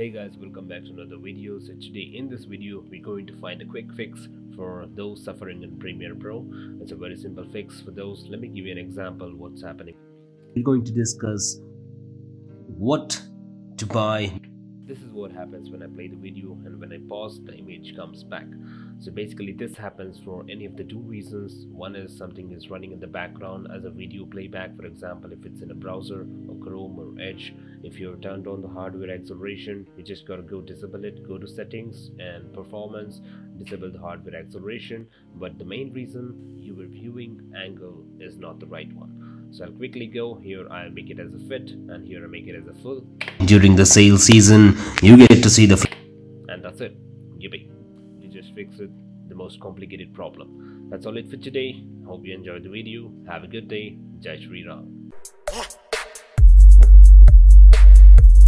hey guys welcome back to another video. So today in this video we're going to find a quick fix for those suffering in premiere pro. It's a very simple fix for those. Let me give you an example what's happening. We're going to discuss what to buy. This is what happens when I play the video and when I pause the image comes back. So basically this happens for any of the two reasons. One is something is running in the background as a video playback. For example if it's in a browser Chrome or Edge. If you're turned on the hardware acceleration you just gotta go disable it go to settings and performance disable the hardware acceleration. But the main reason your viewing angle is not the right one. So I'll quickly go. Here I'll make it as a fit and here I make it as a full. During the sale season you get to see the and that's it. Yippee. You just fix it. The most complicated problem. That's all it for today. Hope you enjoyed the video. Have a good day. Jai shri ram